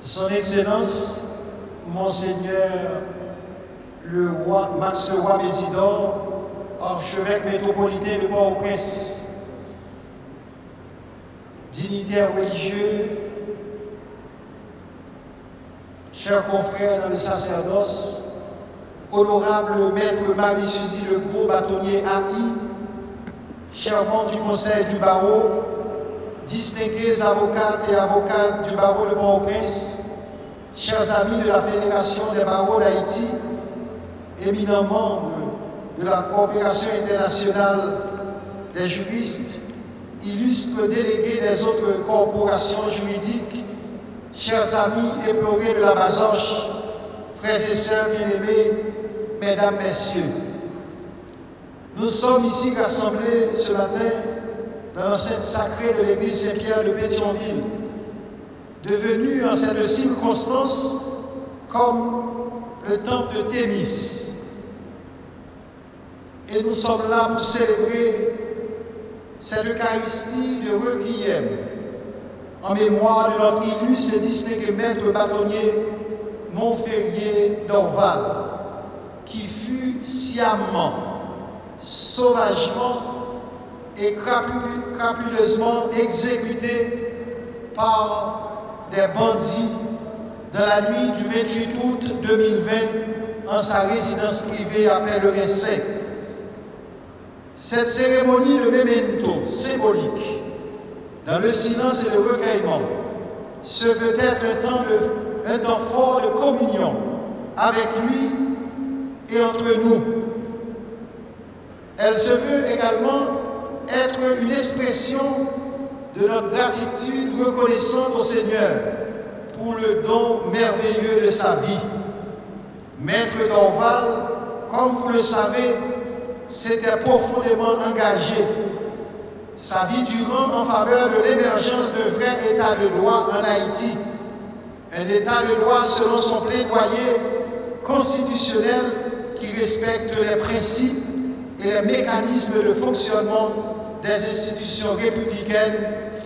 Son Excellence, Monseigneur le roi Max le roi Mésidor, archevêque métropolitain de Port-au-Prince, dignitaires religieux, chers confrères dans le sacerdoce, honorable maître Marie-Suzy Gros, bâtonnier AI, chers membres du conseil du barreau, distingués avocates et avocats du barreau de Port-au-Prince, chers amis de la Fédération des barreaux d'Haïti, éminents membres de la coopération internationale des juristes, illustres délégués des autres corporations juridiques, chers amis éplorés de la Basoche, frères et sœurs bien-aimés, mesdames, messieurs, nous sommes ici rassemblés ce matin dans l'enceinte sacrée de l'église Saint-Pierre de Pétionville, devenue en cette circonstance comme le temple de Thémis. Et nous sommes là pour célébrer cette Eucharistie de requiem en mémoire de notre illustre et distingué maître bâtonnier Montferrier d'Orval, qui fut sciemment, sauvagement et crapuleusement exécuté par des bandits dans la nuit du 28 août 2020 en sa résidence privée à Pèlerin Cette cérémonie de memento symbolique, dans le silence et le recueillement, se veut être un temps, de, un temps fort de communion avec lui et entre nous. Elle se veut également être une expression de notre gratitude reconnaissante au Seigneur pour le don merveilleux de sa vie. Maître d'Orval, comme vous le savez, s'était profondément engagé sa vie durant en faveur de l'émergence d'un vrai état de droit en Haïti. Un état de droit selon son plaidoyer constitutionnel qui respecte les principes et les mécanismes de fonctionnement des institutions républicaines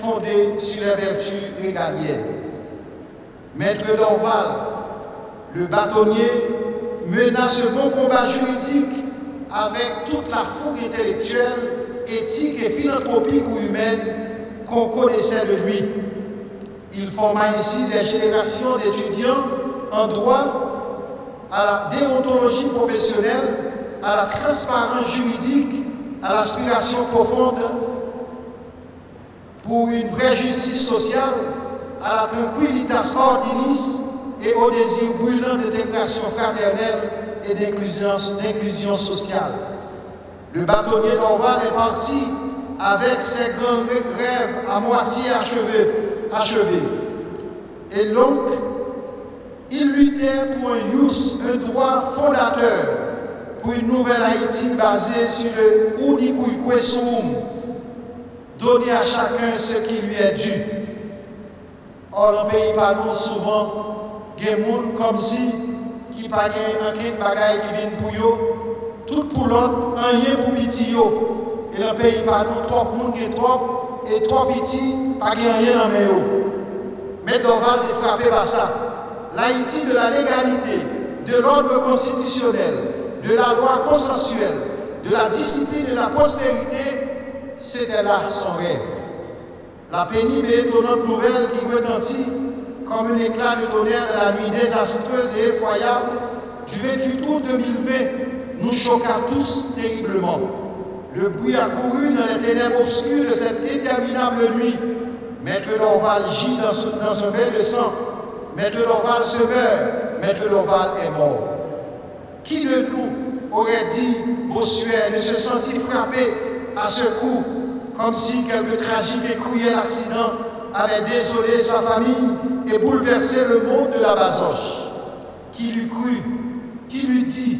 fondées sur les vertus régaliennes. Maître Dorval, le bâtonnier, mena ce bon combat juridique avec toute la fougue intellectuelle, éthique et philanthropique ou humaine qu'on connaissait de lui. Il forma ainsi des générations d'étudiants en droit, à la déontologie professionnelle, à la transparence juridique à l'aspiration profonde pour une vraie justice sociale, à la tranquillitas ordinis et au désir brûlant d'intégration fraternelle et d'inclusion sociale. Le bâtonnier d'Orval est parti avec ses grands rêves à moitié achevés. achevés. Et donc, il luttait pour un use, un droit fondateur pour une nouvelle Haïti basée sur le Unikuikwesoum, donner à chacun ce qui lui est dû. Or, le pays par nous, souvent, il y a des gens comme si, qui pas un bagaille qui vient pour eux, tout pour l'autre, rien pour petit Et le pays par nous, monde est trop, et trop petit, pas rien dans les Mais Doval est frappé par ça. L'Haïti de la légalité, de l'ordre constitutionnel, de la loi consensuelle, de la discipline de la prospérité, c'était là son rêve. La pénible et étonnante nouvelle qui retentit comme un éclat de tonnerre de la nuit désastreuse et effroyable du 28 août 2020 nous choqua tous terriblement. Le bruit a couru dans les ténèbres obscures de cette interminable nuit. Maître Dorval gît dans, dans un bain de sang. Maître Dorval se meurt. Maître Dorval est mort. Qui de nous aurait dit, Bossuet, de se sentir frappé à ce coup, comme si quelque tragique et cruel accident avait désolé sa famille et bouleversé le monde de la Basoche. Qui lui cru Qui lui dit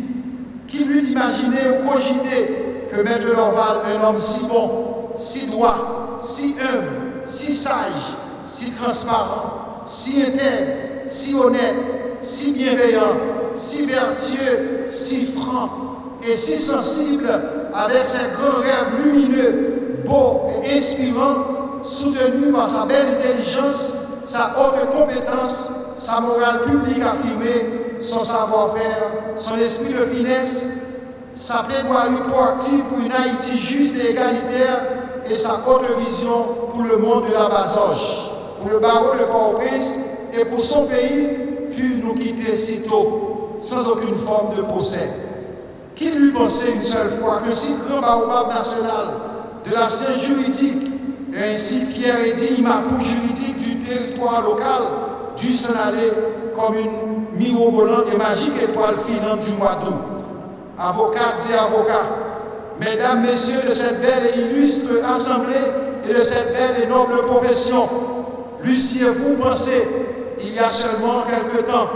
Qui lui imaginait ou cogiter que Maître Lorval, un homme si bon, si droit, si humble, si sage, si transparent, si intègre, si honnête, si bienveillant, si vertueux, si franc et si sensible avec ses grands rêves lumineux, beaux et inspirants, soutenus par sa belle intelligence, sa haute compétence, sa morale publique affirmée, son savoir-faire, son esprit de finesse, sa plaidoirie proactive pour une Haïti juste et égalitaire et sa haute vision pour le monde de la Basoche, pour le barreau de Port-au-Prince et pour son pays, puis nous quitter sitôt, sans aucune forme de procès. Qui lui pensait une seule fois que si grand baobab national de la scène juridique ainsi fier et digne pour juridique du territoire local dû s'en aller comme une mirobolante et magique étoile filante du mois d'août. Avocates et avocats, mesdames, messieurs de cette belle et illustre assemblée et de cette belle et noble profession, Luciez-vous pensez, il y a seulement quelque temps,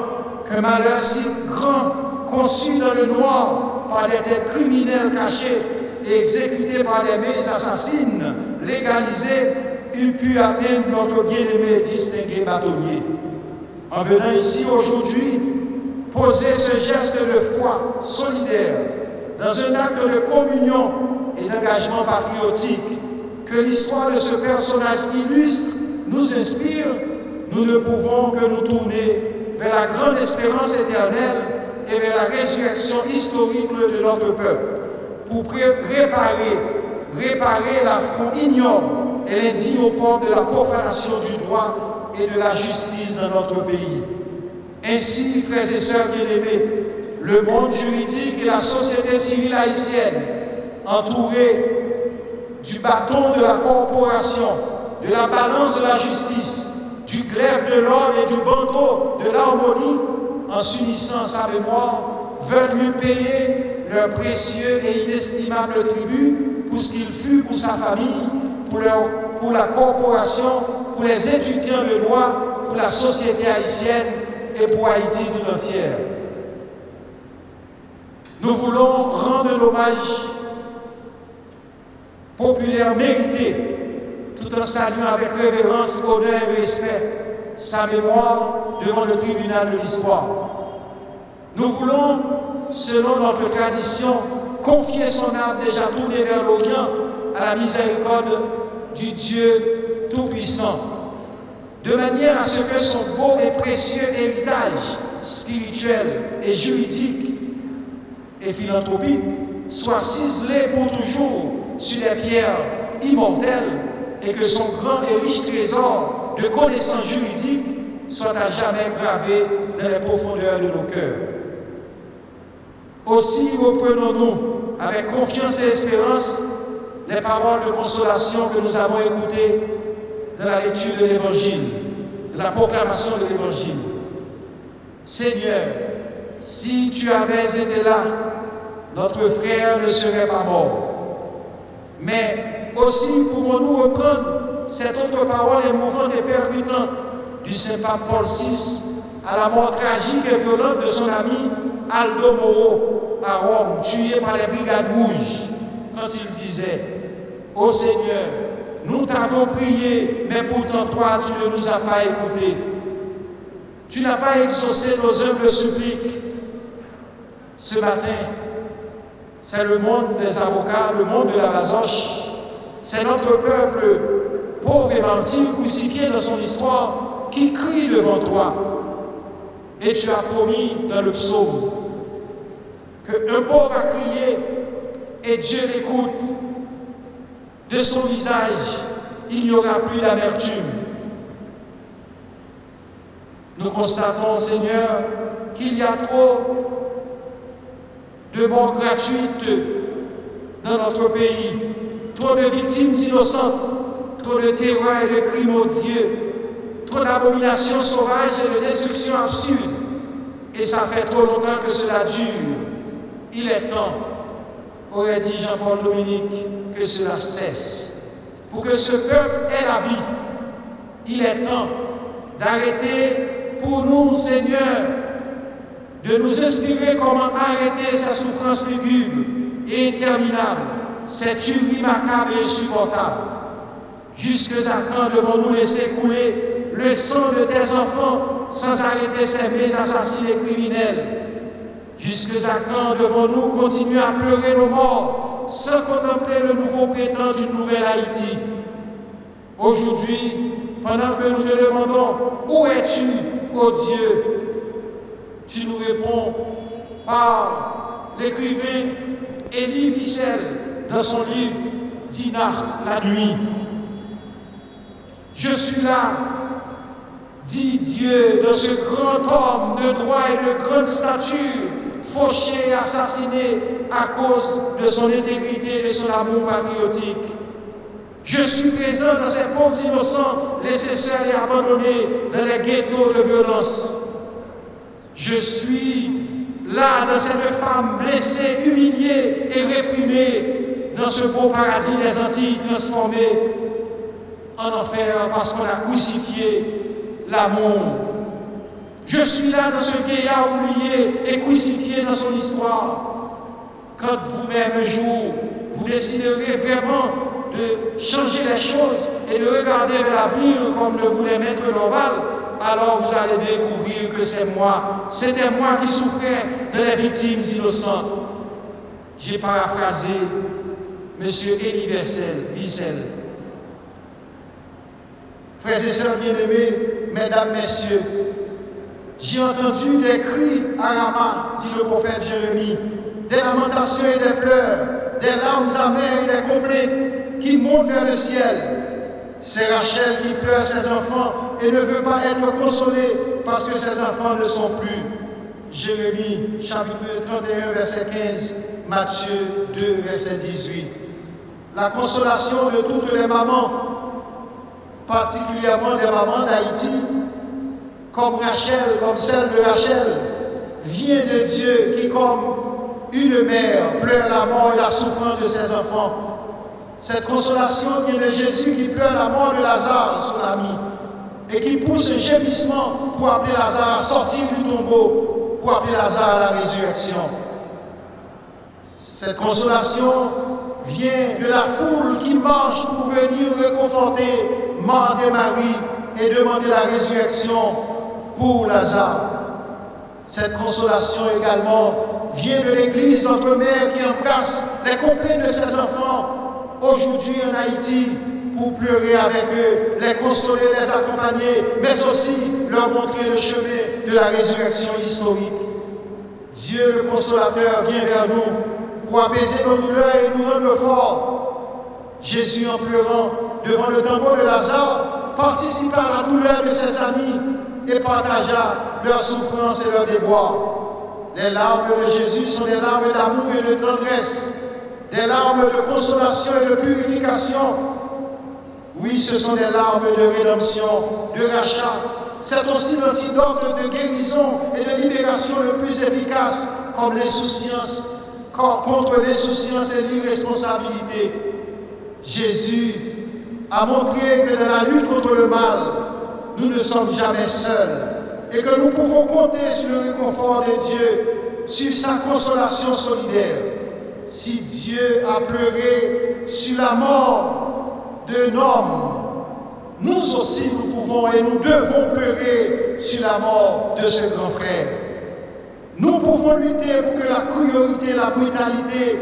qu'un malheur si grand, conçu dans le noir par des têtes criminelles cachées et exécutées par des mains assassines, légalisées, eût pu atteindre notre bien-aimé et distingué bâtonnier. En venant ici aujourd'hui, poser ce geste de foi solidaire dans un acte de communion et d'engagement patriotique que l'histoire de ce personnage illustre nous inspire, nous ne pouvons que nous tourner vers la grande espérance éternelle et vers la résurrection historique de notre peuple pour réparer, réparer l'affront ignoble et l'indigne au port de la profanation du droit et de la justice dans notre pays. Ainsi, frères et sœurs bien-aimés, le monde juridique et la société civile haïtienne, entourés du bâton de la corporation, de la balance de la justice, du glaive de l'ordre et du bandeau de l'harmonie, en s'unissant sa mémoire, veulent lui payer leur précieux et inestimable tribut pour ce qu'il fut pour sa famille, pour, pour la corporation, pour les étudiants de droit, pour la société haïtienne et pour Haïti tout entière. Nous voulons rendre l'hommage populaire mérité tout en saluant avec révérence, honneur et respect sa mémoire devant le tribunal de l'histoire. Nous voulons, selon notre tradition, confier son âme déjà tournée vers l'Orient à la miséricorde du Dieu Tout-Puissant, de manière à ce que son beau et précieux héritage spirituel et juridique et philanthropique soit ciselé pour toujours sur les pierres immortelles et que son grand et riche trésor de connaissances juridiques soit à jamais gravé dans les profondeurs de nos cœurs. Aussi reprenons-nous avec confiance et espérance les paroles de consolation que nous avons écoutées dans la lecture de l'Évangile, de la proclamation de l'Évangile. Seigneur, si tu avais été là, notre frère ne serait pas mort. Mais aussi pouvons-nous reprendre cette autre parole émouvante et percutante du Saint Pape Paul VI à la mort tragique et violente de son ami Aldo Moro à Rome, tué par les brigades rouges, quand il disait Ô Seigneur, nous t'avons prié, mais pourtant toi, tu ne nous as pas écoutés. Tu n'as pas exaucé nos humbles suppliques. Ce matin, c'est le monde des avocats, le monde de la basoche, c'est notre peuple, pauvre et menti, crucifié dans son histoire, qui crie devant toi. Et tu as promis dans le psaume qu'un pauvre a crié et Dieu l'écoute. De son visage, il n'y aura plus d'amertume. Nous constatons, Seigneur, qu'il y a trop de morts gratuites dans notre pays trop de victimes innocentes, trop de terreur et de crimes odieux, trop d'abominations sauvages et de destructions absurdes. Et ça fait trop longtemps que cela dure. Il est temps, aurait dit Jean-Paul Dominique, que cela cesse. Pour que ce peuple ait la vie, il est temps d'arrêter pour nous, Seigneur, de nous inspirer comment arrêter sa souffrance lugubre et interminable cette tuerie macabre et insupportable. Jusque à quand devons-nous laisser couler le sang de tes enfants sans arrêter ces et criminels Jusque à quand devons-nous continuer à pleurer nos morts sans contempler le nouveau prétend d'une nouvelle Haïti? Aujourd'hui, pendant que nous te demandons où es-tu, ô Dieu, tu nous réponds par l'écrivain Élie Vissel dans son livre Dinah la nuit. Je suis là, dit Dieu, dans ce grand homme de droit et de grande stature, fauché et assassiné à cause de son intégrité et de son amour patriotique. Je suis présent dans ces pauvres innocents laissés seuls et abandonnés dans les ghettos de violence. Je suis là dans cette femme blessée, humiliée et réprimée dans ce beau paradis des Antilles transformé en enfer parce qu'on a crucifié l'amour. Je suis là dans ce vieillard oublié et crucifié dans son histoire. Quand vous-même un jour, vous déciderez vraiment de changer les choses et de regarder vers l'avenir comme le voulait Maître Norval, alors vous allez découvrir que c'est moi, c'était moi qui souffrais de les victimes innocentes. J'ai paraphrasé M. Elie Vissel. Frères et sœurs bien-aimés, mesdames, messieurs, j'ai entendu des cris à Rama, dit le prophète Jérémie, des lamentations et des pleurs, des larmes amères et des complaintes qui montent vers le ciel. C'est Rachel qui pleure ses enfants et ne veut pas être consolée parce que ses enfants ne sont plus. Jérémie chapitre 31 verset 15, Matthieu 2 verset 18. La consolation de toutes les mamans, particulièrement des mamans d'Haïti, comme Rachel, comme celle de Rachel, vient de Dieu qui, comme une mère, pleure la mort et la souffrance de ses enfants. Cette consolation vient de Jésus qui pleure la mort de Lazare, son ami, et qui pousse un gémissement pour appeler Lazare à sortir du tombeau, pour appeler Lazare à la résurrection. Cette consolation vient de la foule qui marche pour venir réconforter Marthe et Marie et demander la résurrection pour Lazare. Cette consolation également vient de l'Église entre mères qui embrasse les complets de ses enfants aujourd'hui en Haïti pour pleurer avec eux, les consoler, les accompagner, mais aussi leur montrer le chemin de la résurrection historique. Dieu le consolateur vient vers nous pour apaiser nos douleurs et nous rendre forts. Jésus en pleurant devant le tambour de Lazare participa à la douleur de ses amis et partagea leur souffrance et leur déboire. Les larmes de Jésus sont des larmes d'amour et de tendresse, des larmes de consolation et de purification. Oui, ce sont des larmes de rédemption, de rachat. C'est aussi l'antidote de guérison et de libération le plus efficace comme l'insouciance, contre l'insouciance et l'irresponsabilité. Jésus a montré que dans la lutte contre le mal, nous ne sommes jamais seuls et que nous pouvons compter sur le réconfort de Dieu, sur sa consolation solidaire. Si Dieu a pleuré sur la mort d'un homme, nous aussi nous pouvons et nous devons pleurer sur la mort de ce grand frère. Nous pouvons lutter pour que la cruauté, la brutalité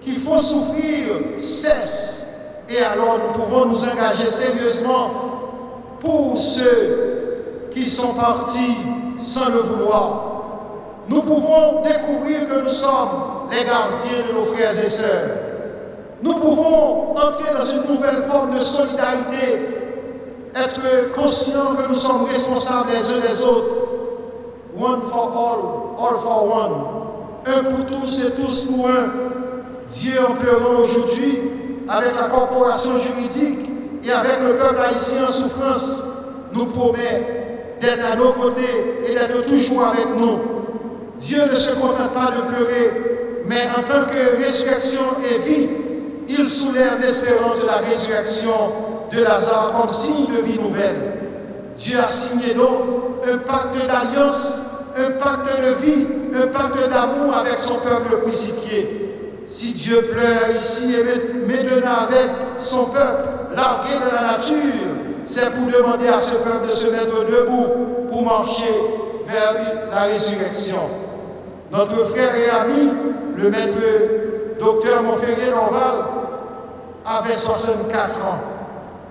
qui font souffrir cessent. Et alors nous pouvons nous engager sérieusement pour ceux qui sont partis sans le vouloir. Nous pouvons découvrir que nous sommes les gardiens de nos frères et sœurs. Nous pouvons entrer dans une nouvelle forme de solidarité, être conscients que nous sommes responsables les uns des autres. One for all, all for one. Un pour tous et tous pour un. Dieu en aujourd'hui avec la corporation juridique et avec le peuple haïtien en souffrance, nous promet d'être à nos côtés et d'être toujours avec nous. Dieu ne se contente pas de pleurer, mais en tant que résurrection et vie, il soulève l'espérance de la résurrection de Lazare comme signe de vie nouvelle. Dieu a signé donc un pacte d'alliance, un pacte de vie, un pacte d'amour avec son peuple crucifié. Si Dieu pleure ici et maintenant avec son peuple, largué de la nature, c'est pour demander à ce peuple de se mettre debout pour marcher vers la résurrection. Notre frère et ami, le maître docteur Montferrier Norval, avait 64 ans.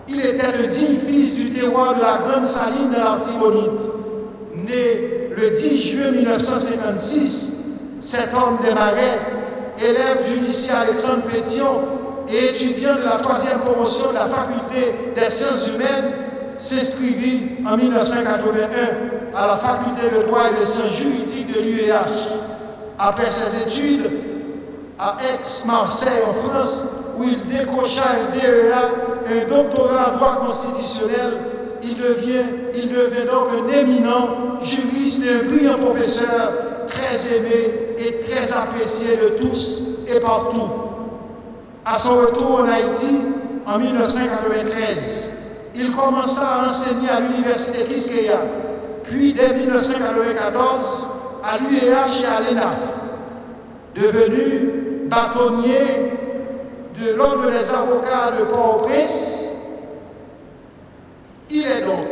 Il était le digne fils du terroir de la grande saline de l'Artibonite. né le 10 juin 1956, cet homme des marais, élève du lycée Alexandre Pétion et étudiant de la troisième promotion de la faculté des sciences humaines, s'inscrivit en 1981 à la faculté de droit et de sciences juridiques de l'UEH. Après ses études à Aix-Marseille en France, où il décrocha un DEA, un doctorat en droit constitutionnel, il devient, il devient donc un éminent juriste et un brillant professeur, très aimé et très apprécié de tous et partout. À son retour en Haïti, en 1993, il commença à enseigner à l'université Kiskeya, puis dès 1994 à l'UEH et à l'ENAF. Devenu bâtonnier de l'ordre des avocats de Port-au-Prince, il est donc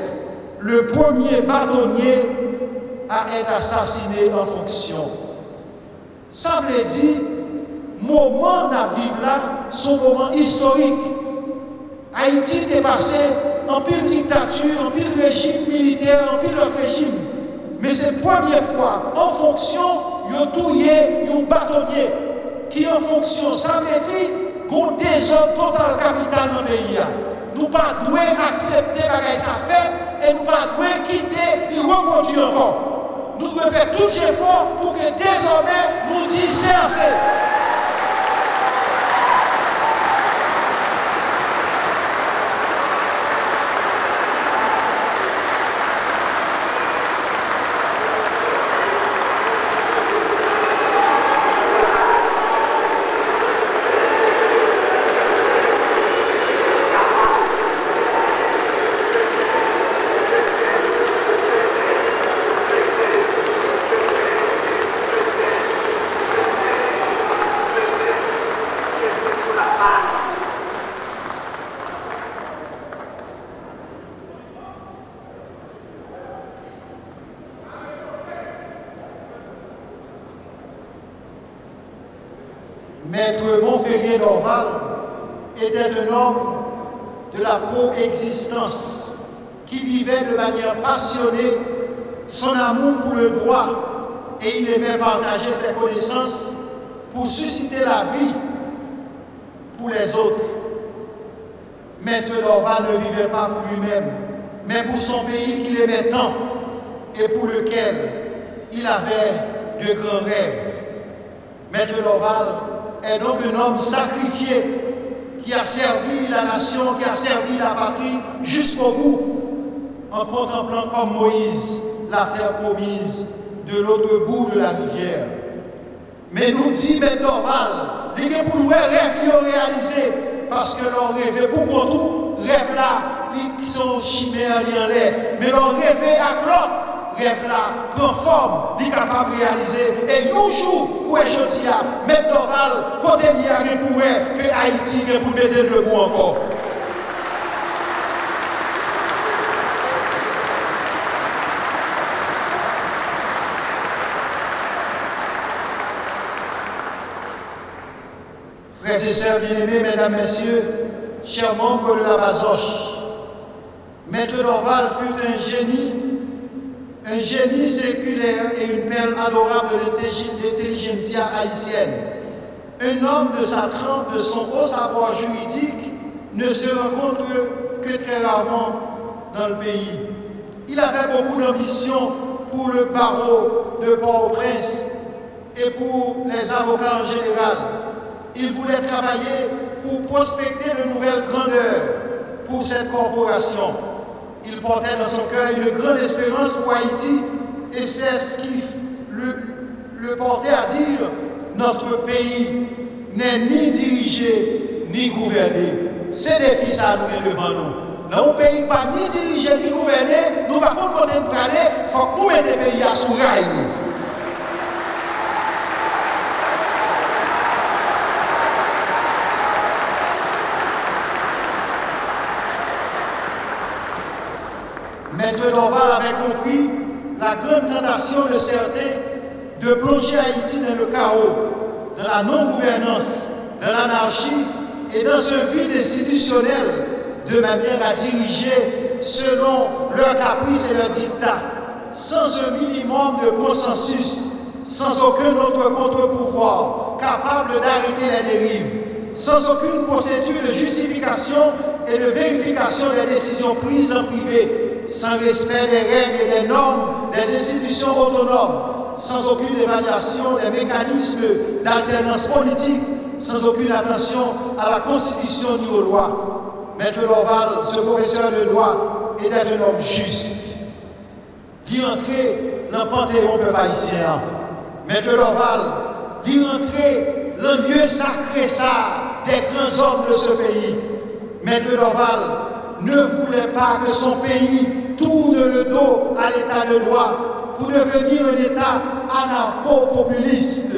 le premier bâtonnier à être assassiné en fonction. Ça veut dire, moment à vivre là, son moment historique. Haïti est passé en pile dictature, en pile régime militaire, en pile autre régime. Mais c'est la première fois, en fonction, il y a un bâtonnier qui en fonction. Ça veut dire goun dejan total kapital nan peyi ya. Nou pa dwe aksepte bagay sa fet, e nou pa dwe kite, i rekondi ankon. Nou dwe fè tout jè fò pou ke dezanmè nou di sè asè. Passionnée son amour pour le droit et il aimait partager ses connaissances pour susciter la vie pour les autres. Maître d'Orval ne vivait pas pour lui-même, mais pour son pays qu'il aimait tant et pour lequel il avait de grands rêves. Maître d'Orval est donc un homme sacrifié qui a servi la nation, qui a servi la patrie jusqu'au bout, en contemplant comme Moïse la terre promise de l'autre bout de la rivière. Mais nous dit M. Dorval, il pour nous rêve réalisé, parce que l'on rêvait pour tout, rêve là, qui sont chimères, en l'air, mais l'on rêvait à l'autre rêve là prend forme, il est capable de réaliser. Et nous jour pour aujourd'hui, mettre Dorval, côté il y a pour que Haïti est pour mettre le bout encore. Frères et mesdames, messieurs, chers membres de la Basoche, Maître Dorval fut un génie un génie séculaire et une perle adorable de l'intelligentsia haïtienne. Un homme de sa trempe, de son haut savoir juridique, ne se rencontre que très rarement dans le pays. Il avait beaucoup d'ambition pour le barreau de Port-au-Prince et pour les avocats en général. Il voulait travailler pour prospecter de nouvelles grandeurs pour cette corporation. Il portait dans son cœur une grande espérance pour Haïti et c'est ce qui le, portait à dire notre pays n'est ni dirigé ni gouverné. C'est des fils à nous devant nous. Dans un pays pas ni dirigé ni gouverné, nous par contre, quand nous aller, il faut que nous mettions pays à sous Maître Dorval avait compris la grande tentation de certains de plonger Haïti dans le chaos, dans la non-gouvernance, dans l'anarchie et dans un vide institutionnel de manière à diriger selon leurs caprices et leurs dictats. sans un minimum de consensus, sans aucun autre contre-pouvoir capable d'arrêter les dérives, sans aucune procédure de justification et de vérification des décisions prises en privé, sans respect des règles et des normes des institutions autonomes, sans aucune évaluation des mécanismes d'alternance politique, sans aucune attention à la Constitution ni aux lois. Maître Lorval, ce professeur de droit, est un homme juste. D'y entrer dans le panthéon peuple haïtien. Maître Lorval, d'y entrer le lieu sacré ça des grands hommes de ce pays. Maître Lorval ne voulait pas que son pays tourne le dos à l'état de droit pour devenir un état anarcho-populiste,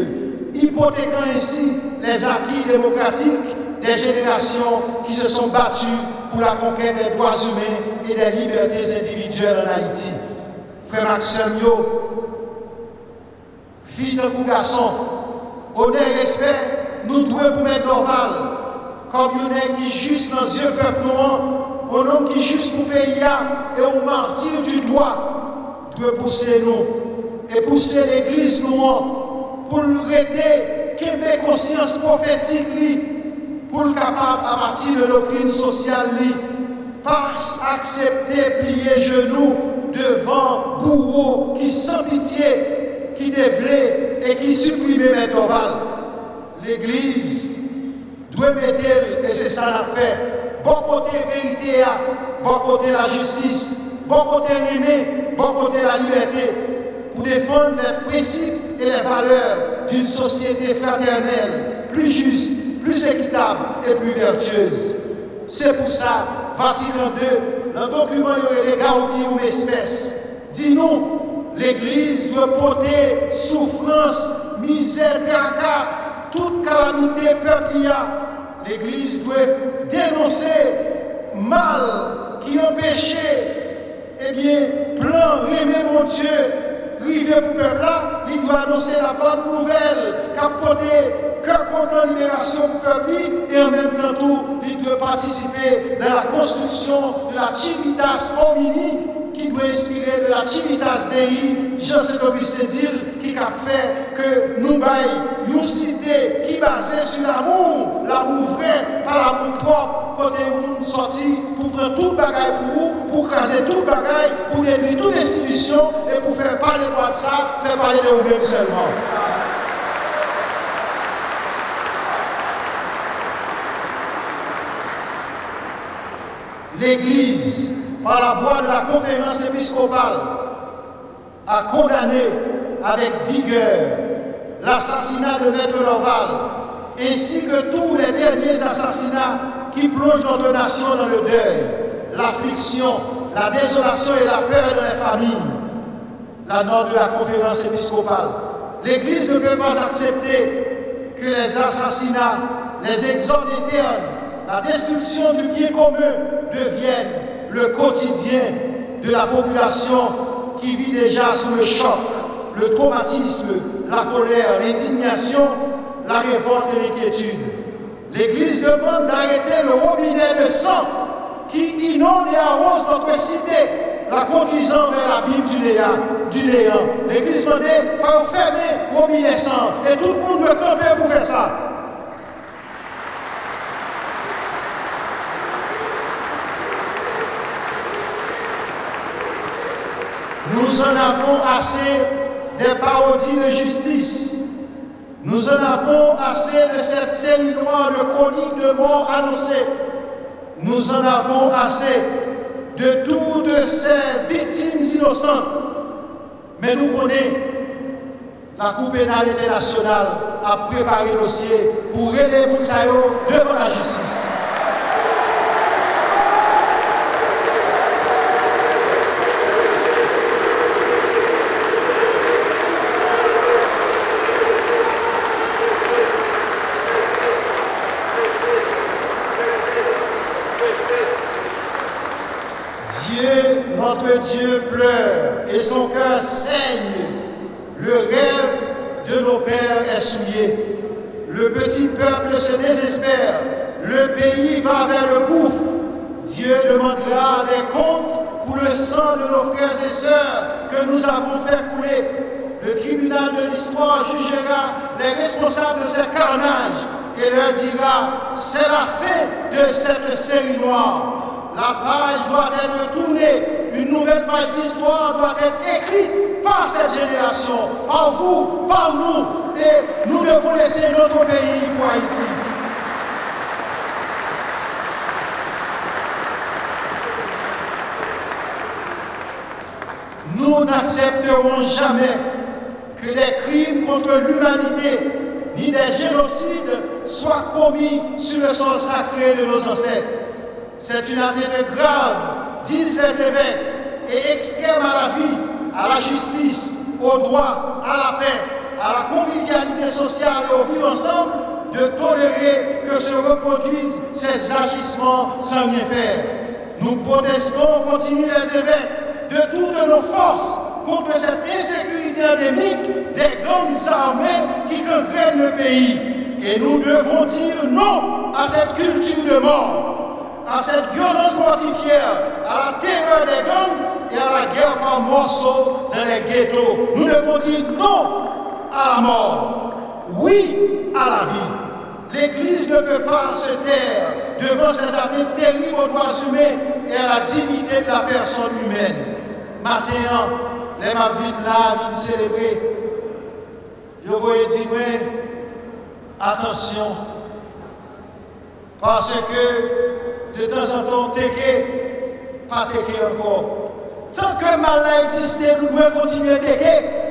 hypothéquant ainsi les acquis démocratiques des générations qui se sont battues pour la conquête des droits humains et des libertés individuelles en Haïti. Frère Maxime, fille d'un bon garçon, honneur et respect, nous devons pour mettre normal, comme un qui juste dans yeux peuple noir, un homme qui juste pour pays et un martyr du droit, doit pousser nous et pousser l'église noire pour le rester, qu'il conscience prophétique pour le capable à partir de doctrine sociale pas accepter plier genoux devant bourreau qui sans pitié, qui dévelait et qui supprimait mes L'église doit mettre, et c'est ça la bon côté vérité, bon côté la justice, bon côté aimer, bon côté la liberté, pour défendre les principes et les valeurs d'une société fraternelle, plus juste, plus équitable et plus vertueuse. C'est pour ça, Vatican II, dans le document, les ou espèces. Dis-nous, l'Église doit porter souffrance, misère, caca, toute calamité peuple L'Église doit dénoncer mal qui empêchait, eh bien, plan, aimer mon Dieu, river pour peuple là, il doit annoncer la bonne nouvelle, capoter cœur content libération pour peuple et en même temps tout, il doit participer dans la construction de la Civitas Homini qui doit inspirer de la Civitas Dei, Jean-Saint Augustin dit, qui a fait que nous baillons une cité qui est basée sur l'amour, l'amour vrai, pas l'amour propre, côté où nous sortis pour prendre tout le bagage pour vous, pour craser tout le bagage, pour détruire toute institution et pour faire parler de ça, faire parler de vous-même seulement. l'Église, par la voix de la conférence épiscopale, a condamné avec vigueur l'assassinat de Maître Loval, ainsi que tous les derniers assassinats qui plongent notre nation dans le deuil, l'affliction, la désolation et la peur de les familles. La note de la conférence épiscopale. L'Église ne peut pas accepter que les assassinats, les exodes éternes, la destruction du bien commun devienne le quotidien de la population qui vit déjà sous le choc, le traumatisme, la colère, l'indignation, la révolte et l'inquiétude. L'Église demande d'arrêter le robinet de sang qui inonde et arrose notre cité, la conduisant vers la Bible du néant. Du néant. L'Église demande de fermer le robinet sang et tout le monde veut camper pour faire ça. Nous en avons assez des parodies de justice. Nous en avons assez de cette série noire de chroniques de mort annoncées. Nous en avons assez de toutes ces victimes innocentes. Mais nous connaissons la Cour pénale internationale a préparé le dossier pour aider Moussaïo devant la justice. Dieu pleure et son cœur saigne. Le rêve de nos pères est souillé. Le petit peuple se désespère. Le pays va vers le gouffre. Dieu demandera des comptes pour le sang de nos frères et sœurs que nous avons fait couler. Le tribunal de l'histoire jugera les responsables de ces carnages et leur dira, c'est la fin de cette série. La page doit être tournée, une nouvelle page d'histoire doit être écrite par cette génération, par vous, par nous, et nous devons laisser notre pays pour Haïti. Nous n'accepterons jamais que des crimes contre l'humanité ni des génocides soient commis sur le sol sacré de nos ancêtres. C'est une atteinte grave, disent les évêques, et extrême à la vie, à la justice, au droit, à la paix, à la convivialité sociale et au vivre ensemble, de tolérer que se reproduisent ces agissements sans rien faire. Nous protestons, continuent les évêques, de toutes nos forces contre cette insécurité endémique des gangs armés qui gangrènent le pays. Et nous devons dire non à cette culture de mort, à cette violence mortifière, à la terreur des gangs et à la guerre par morceaux dans les ghettos. Nous devons dire non à la mort, oui à la vie. L'Église ne peut pas se taire devant ces atteintes terribles aux droits humains et à la dignité de la personne humaine. Matin, les ma vie là, vie célébrer. Je vous dire, attention, Parce que de temps en temps, teke, pas teke encore. Tant que mal a existé, nous devons continuer à teke.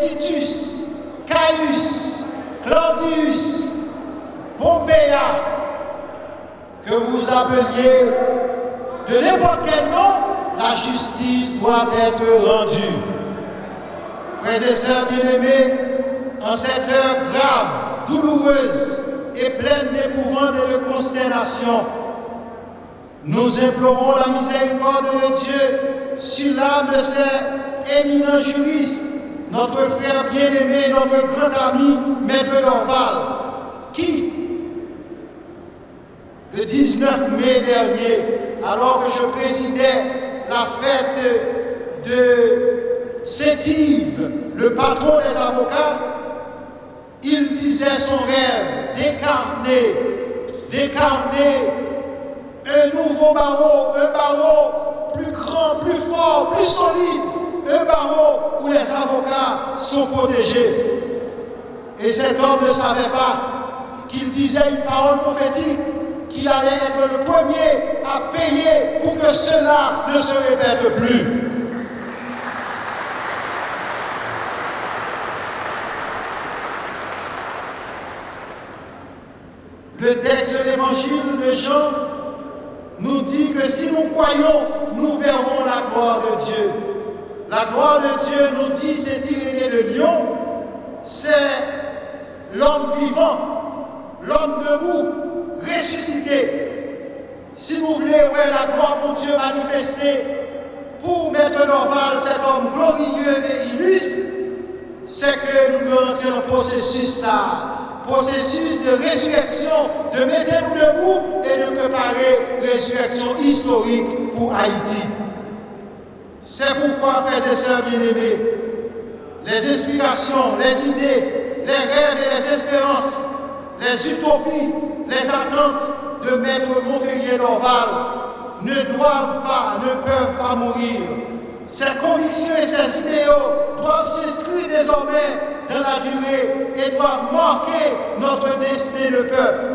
Titus, Caius, Claudius, Pompéa, que vous appeliez de n'importe quel nom, la justice doit être rendue. Frères et sœurs bien-aimés, en cette heure grave, douloureuse et pleine d'épouvante et de consternation, nous implorons la miséricorde de Dieu sur l'âme de cet éminent juriste, notre frère bien-aimé, notre grand ami, Maître Dorval, qui, le 19 mai dernier, alors que je présidais la fête de Sétive, le patron des avocats, il disait son rêve d'incarner, d'incarner un nouveau barreau, un barreau plus grand, plus fort, plus solide, un barreau où les avocats sont protégés. Et cet homme ne savait pas qu'il disait une parole prophétique, qu'il allait être le premier à payer pour que cela ne se répète plus. Le texte de l'évangile de Jean nous dit que si nous croyons, nous verrons la gloire de Dieu. La gloire de Dieu nous dit, c'est Irénée le lion, c'est l'homme vivant, l'homme debout, ressuscité. Si vous voulez voir la gloire pour Dieu manifestée, pour mettre Norval, cet homme glorieux et illustre, c'est que nous rentrons dans le processus processus de résurrection, de mettre nous debout et de préparer résurrection historique pour Haïti. C'est pourquoi, frères et sœurs bien-aimés, les inspirations, les idées, les rêves et les espérances, les utopies, les attentes de Maître Montferrier Norval ne doivent pas, ne peuvent pas mourir. Ces convictions et ces idéaux doivent s'inscrire désormais dans la durée et doivent marquer notre destin, le peuple.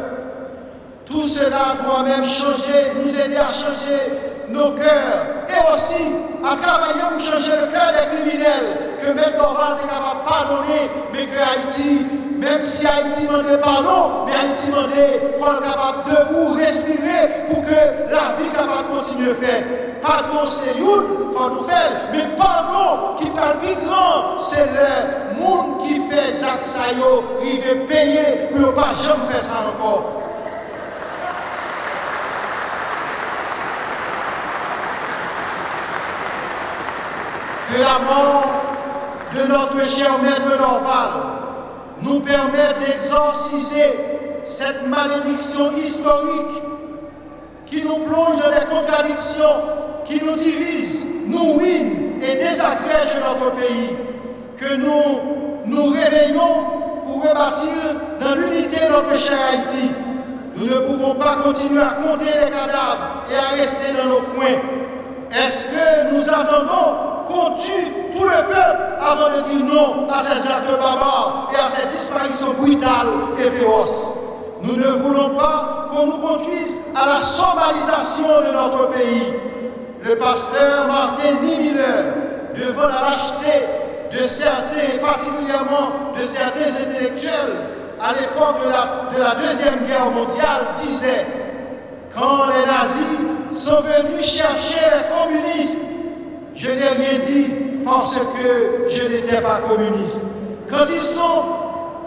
Tout cela doit même changer, nous aider à changer nos cœurs et aussi à travailler pour changer le cœur des criminels que même Dorval est capable de pardonner, mais que Haïti, même si Haïti demande pardon, mais Haïti demande, il faut être capable de debout respirer pour que la vie capable de continuer à faire. Pardon, c'est une, il faut nous faire, mais pardon qui parle plus grand, c'est le monde qui fait Jacques Sayo, il veut payer pour ne pas jamais faire ça encore. Que la mort de notre cher maître Norval nous permet d'exorciser cette malédiction historique qui nous plonge dans les contradictions, qui nous divise, nous ruine et désagrège notre pays. Que nous nous réveillons pour rebâtir dans l'unité notre cher Haïti. Nous ne pouvons pas continuer à compter les cadavres et à rester dans nos coins. Est-ce que nous attendons qu'on tout le peuple avant de dire non à ces actes barbares et à ces disparitions brutales et féroces Nous ne voulons pas qu'on nous conduise à la somalisation de notre pays. Le pasteur Martin Nimiller, devant la lâcheté de certains, particulièrement de certains intellectuels, à l'époque de la, de la Deuxième Guerre mondiale, disait quand les nazis sont venus chercher les communistes, je n'ai rien dit parce que je n'étais pas communiste. Quand ils sont,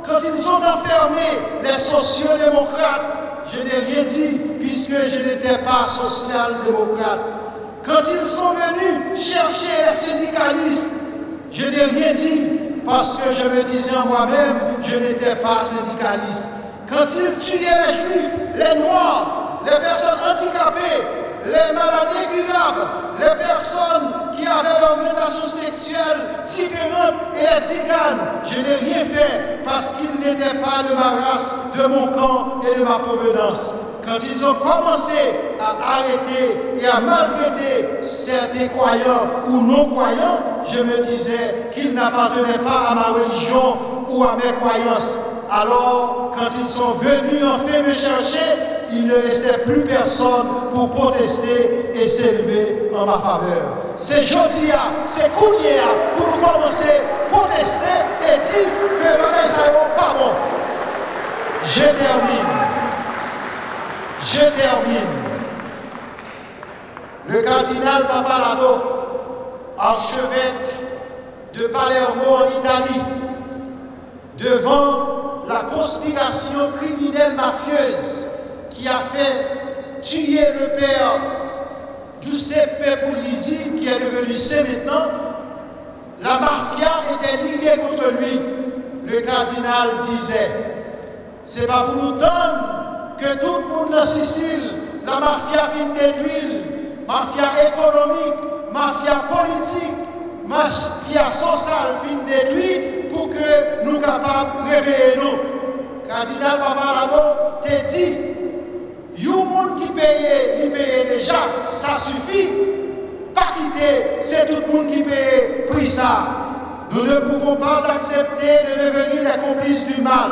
quand ils ont enfermé les sociaux-démocrates, je n'ai rien dit puisque je n'étais pas social-démocrate. Quand ils sont venus chercher les syndicalistes, je n'ai rien dit parce que je me disais moi-même, je n'étais pas syndicaliste. Quand ils tuaient les juifs, les noirs, les personnes handicapées, les malades incurables, les personnes qui avaient l'orientation sexuelle différente et tziganes. Je n'ai rien fait parce qu'ils n'étaient pas de ma race, de mon camp et de ma provenance. Quand ils ont commencé à arrêter et à maltraiter certains croyants ou non-croyants, je me disais qu'ils n'appartenaient pas à ma religion ou à mes croyances. Alors, quand ils sont venus enfin me chercher, il ne restait plus personne pour protester et s'élever en ma faveur. C'est Jodia, c'est Kounia pour commencer à protester et dire que le pas bon. Je termine. Je termine. Le cardinal Papalado, archevêque de Palermo en Italie, devant la conspiration criminelle mafieuse qui a fait tuer le père Giuseppe Puglisi, qui est devenu saint maintenant, la mafia était liée contre lui. Le cardinal disait, c'est pas pour autant que tout le monde en Sicile, la mafia fin détruire, mafia économique, mafia politique, mafia sociale fin détruire pour que nous capables de réveiller nous. cardinal Paparado te dit, you monde qui paye, déjà, ça suffit. Pas quitter, c'est tout le monde qui paye pris ça. Nous ne pouvons pas accepter de devenir les complices du mal.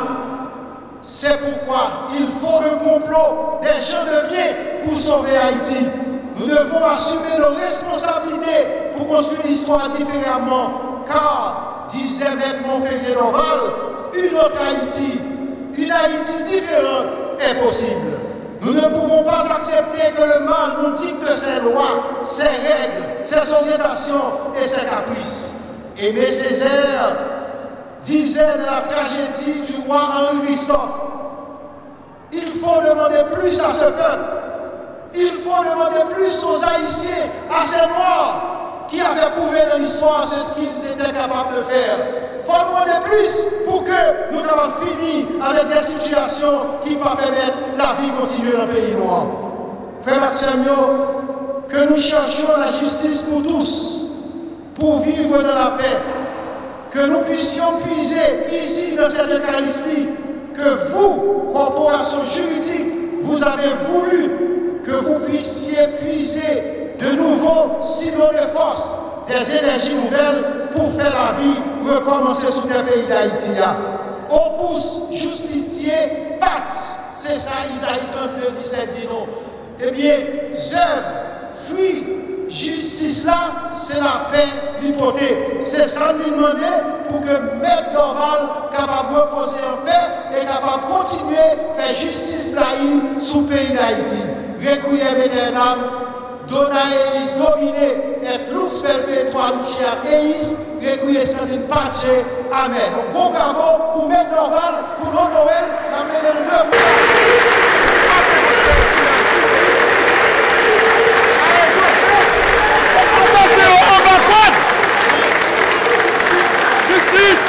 C'est pourquoi il faut un complot des gens de bien pour sauver Haïti. Nous devons assumer nos responsabilités pour construire l'histoire différemment, car, disait Maître Montferrier Norval, une autre Haïti, une Haïti différente est possible. Nous ne pouvons pas accepter que le mal nous dicte ses lois, ses règles, ses orientations et ses caprices. Aimé Césaire disait de la tragédie du roi Henri Christophe, il faut demander plus à ce peuple, il faut demander plus aux Haïtiens, à ces Noirs qui avaient prouvé dans l'histoire ce qu'ils étaient capables de faire. Faut demander plus pour que nous puissions finir avec des situations qui ne pas permettre la vie continuer dans le pays noir. Frère Maxime, que nous cherchions la justice pour tous, pour vivre dans la paix, que nous puissions puiser ici dans cette Eucharistie, que vous, corporation juridique, vous avez voulu que vous puissiez puiser de nouveaux signaux de force, des énergies nouvelles pour faire la vie recommencer sur le pays d'Haïti. Opus justitier pax, c'est ça Isaïe 32, 17 dit. Eh bien, œuvre, fruit, justice là, c'est la paix, l'hypothèse. C'est ça nous demander pour que Maître Dorval capable de reposer en paix et capable de continuer à faire justice sous le pays d'Haïti. Recueillir éternel, Donae eis domine et lux perpetua lucea eis, recuiescat în pace. Amen. Un bun cavo, un men noval, un on noel, la în rugăm. Attention, Justice